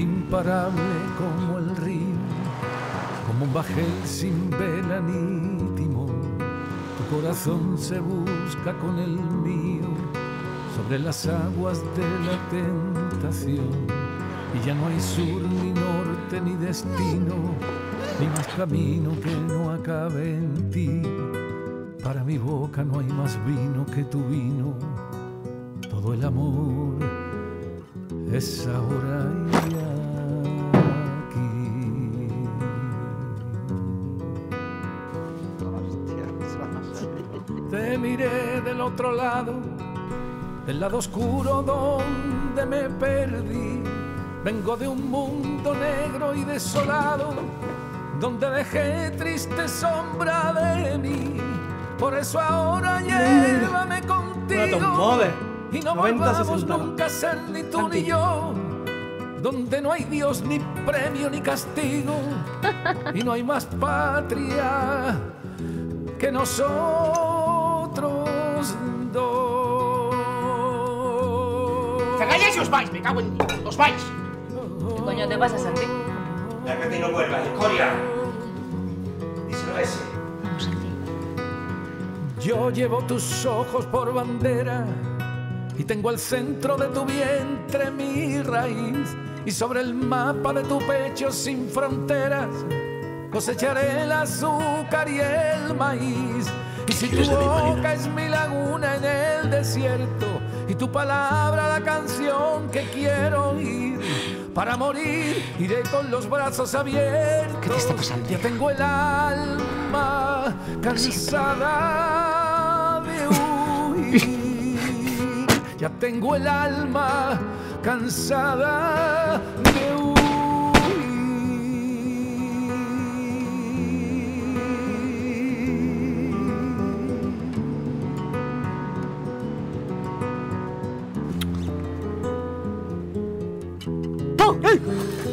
imparable como el río, como un bajel sin vela. Tu corazón se busca con el mío sobre las aguas de la tentación. Y ya no hay sur, ni norte, ni destino, ni más camino que no acabe en ti. Para mi boca no hay más vino que tu vino. Todo el amor es ahora Te miré del otro lado, del lado oscuro donde me perdí. Vengo de un mundo negro y desolado, donde dejé triste sombra de mí. Por eso ahora llévame contigo. Y no 90, volvamos nunca a ser ni tú ni yo. Donde no hay Dios, ni premio, ni castigo. y no hay más patria que nosotros dos. ¡Cagalláis y os vais! ¡Me cago en... ¡Os vais! ¿Qué coño te pasa, Santi? La que no vuelva, escoria. Díselo a ese. Vamos, Santi. Yo llevo tus ojos por bandera y tengo el centro de tu vientre mi raíz y sobre el mapa de tu pecho sin fronteras cosecharé el azúcar y el maíz. Y si tu boca es mi laguna en el desierto y tu palabra la canción que quiero oír. Para morir iré con los brazos abiertos. ¿Qué te está pasando? Ya tengo el alma cansada de huir. Ya tengo el alma cansada 走。哎。